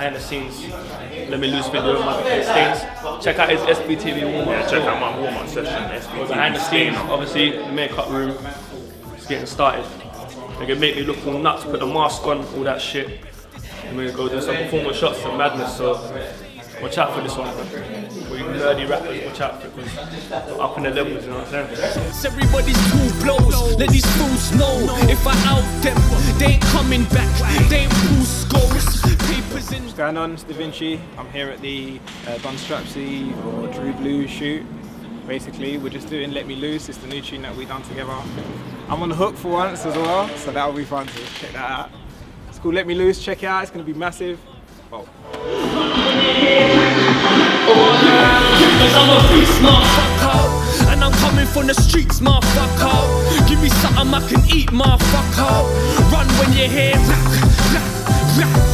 Grime Daily. Behind the scenes, let me loose video of my stains. Check out his SBTV warm up. Yeah, check out my warm up session. SBT. Behind the scenes, obviously, the makeup room is getting started. They can make me look all nuts, put the mask on, all that shit. And we're gonna go do some performance shots and madness, so watch out for this one, man. For nerdy rappers, watch out for it, because up in the levels, you know what I'm saying? Everybody's too blows. Let these fools know if I out them, they ain't coming back. They ain't boost goals. Papers. What's going on? It's Davinche. I'm here at the uh, Don Strapzy or Dru Blu shoot. Basically, we're just doing Let Me Loose. It's the new tune that we done together. I'm on the hook for once as well, so that'll be fun to check that out. It's called Let Me Loose. Check it out. It's gonna be massive. Oh. Cause I'm a beast, motherfucker. And I'm coming from the streets, motherfucker. Give me something I can eat, motherfucker. Run when you hear rap, rap, rap, rap.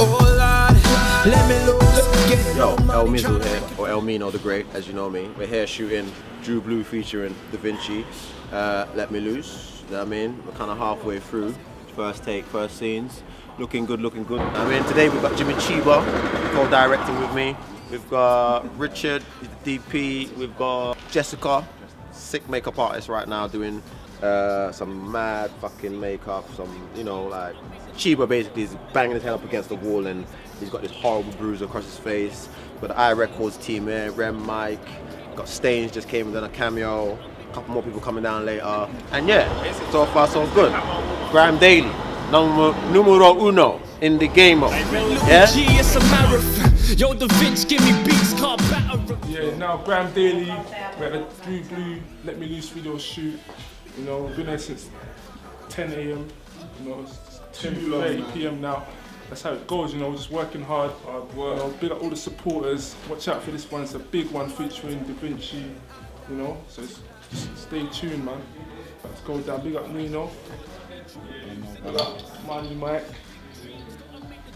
Oh Lord, let me loose. Get Yo, El Mizzle here, or Elmino the Great, as you know me. We're here shooting Dru Blu featuring Davinche. Uh, Let Me Loose, you know what I mean? We're kind of halfway through. First take, first scenes. Looking good, looking good. I mean, today we've got Jimmy Chiba co-directing with me. We've got Richard, the DP. We've got Jessica, sick makeup artist right now doing uh, some mad fucking makeup. Some, you know, like Chiba basically is banging his head up against the wall and he's got this horrible bruise across his face. But the I Records team here, Rem Mike, got Stains just came and done a cameo. A couple more people coming down later. And yeah, so far so good. Grime Daily, number, numero uno in the game. of- Yeah? It's a marathon. Yo, Davinche, give me beats, can't batter. Yeah, now Grime Daily, we're at a Dru Blu Let Me Loose video shoot. You know, we've been there since 10 a.m. You know, it's 10:30 p.m. now. That's how it goes, you know, just working hard. Hard work. You know, big up all the supporters. Watch out for this one. It's a big one featuring Davinche. You know, so it's, just stay tuned, man. Let's go down. Big up Nino. Big up Marley Mike.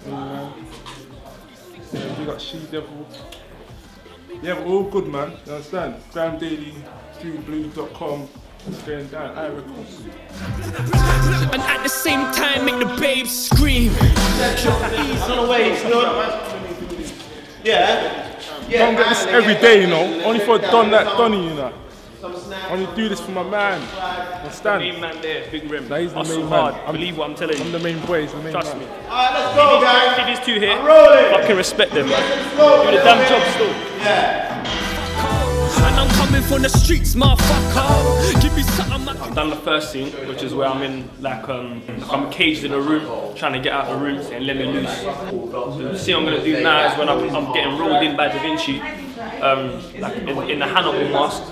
You know, yeah, big up She Devil. Yeah, we're all good, man. You understand? Grime Daily, drewblue.com. It's going down. I records. And at the same time, make the babes scream. Yeah? Don't get this every day, you know. Only for Don that Donny, you know. Only do this for my man. Understand? Main man there, big rim. That is the Hustle main hard. man. I'm- Believe what I'm telling you. I'm the main boy. He's the main Trust man. me. Alright, let's go, guys. If these two here, I fucking respect them, man. Do the damn job still. And I'm coming from the streets, motherfucker. Give me something I can done the first scene, which is where I'm in like um I'm caged in a room, trying to get out the room and let me loose. The scene I'm gonna do now is when I'm, I'm getting rolled in by Davinche, um, like in, in the Hannibal mask.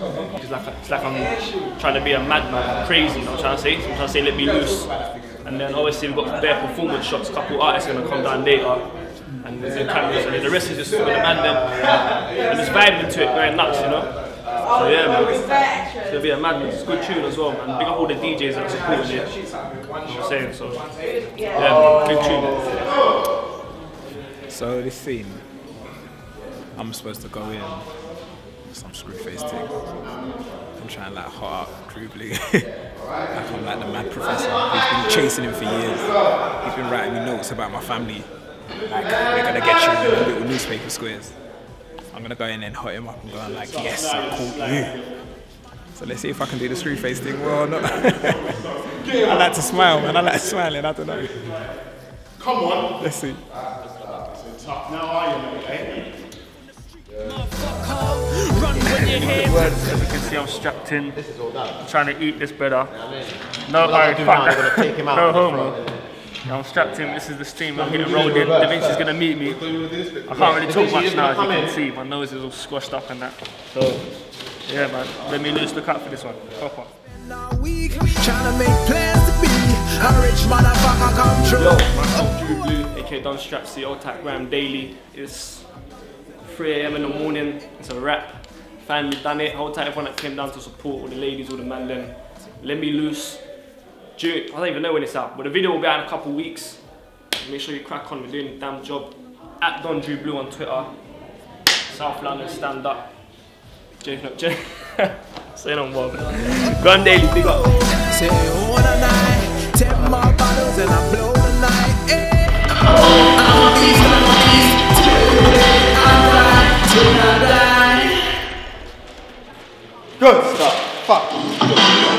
It's like it's like I'm trying to be a madman, crazy. You know what I'm trying to say? I'm trying to say let me loose. And then obviously we've got bare performance shots. A couple artists are gonna come down later. And the cameras, and the rest is just for the man them. And just vibing to it, going nuts, you know. So yeah, man. It's gonna be a madness. It's a good tune as well, man. Big up all the DJs that are supporting it. You know what I'm saying? So yeah, man, good tune. So this scene, I'm supposed to go in some screw face thing. I'm trying like hot up Dru like I'm like the mad professor. He's been chasing him for years. He's been writing me notes about my family. Like we're gonna get you in the little newspaper squares. I'm gonna go in and hot him up and go on like, yes, I caught you. So let's see if I can do the screw face thing well or not. I like to smile, man. I like smiling. I don't know. Come on. Let's see. Now are you, mate? run when you hear Words, as you can see, I'm strapped in. I'm trying to eat this brother. No, What I do now? They're gonna take him out. No homo. Yeah, I'm strapped in. This is the steam. I'm getting rolled in. Davinche's gonna meet me. I can't really talk much now, as you can see. My nose is all squashed up and that. So, yeah, man. Let me loose. Look out for this one. Proper. week. Trying to make plans to be a rich motherfucker come true. Yo, man, I'm Dru Blu, aka Don Strapzy, Old Tap Grime Daily. It's 3 a.m. in the morning. It's a wrap. Finally done it. Hold tight, everyone that came down to support, all the ladies, all the man them. Let me loose. June. I don't even know when it's out, but the video will be out in a couple weeks. Make sure you crack on, we're doing a damn job. At Don Dru Blu on Twitter. South London stand up. Jay, no, Jay. Say no more. Grime Daily, big up. Say oh, one a night, take my bottles and I blow the night. Good stuff. Fuck.